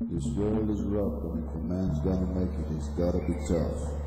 This world is rough, and if a man's gonna make it, he's gotta be tough.